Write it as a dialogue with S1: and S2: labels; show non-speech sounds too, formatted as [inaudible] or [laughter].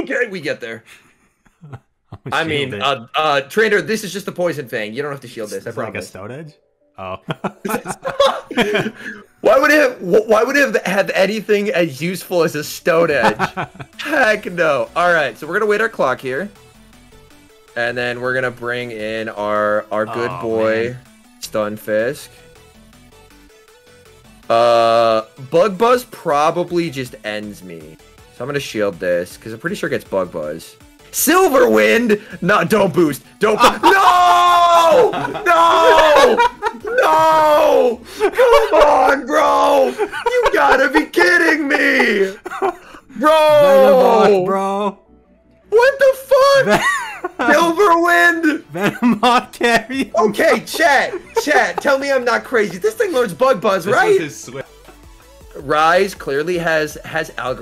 S1: Okay, we get there. [laughs] I mean, uh, uh, trainer, this is just a poison fang. You don't have to shield this. I
S2: it's like a
S1: promise.
S2: stone edge. Oh, [laughs]
S1: why would it? Have, Why would it have anything as useful as a stone edge? [laughs] Heck no. All right, so we're gonna wait our clock here, and then we're gonna bring in our our good
S2: Oh,
S1: boy. Stunfisk. Uh, Bug Buzz probably just ends me, so I'm gonna shield this because I'm pretty sure it gets Bug Buzz. Silverwind! No, don't boost. Don't. bo- [laughs] no! No! No! Come on, bro! You gotta be kidding me! Bro!
S2: Venomoth, bro.
S1: What the fuck?
S2: Ven-
S1: Silverwind!
S2: Venomoth carry.
S1: Okay, chat, chat, tell me I'm not crazy. This thing learns bug buzz,
S3: This
S1: right?
S3: was his.
S1: Rise clearly has has algorithm.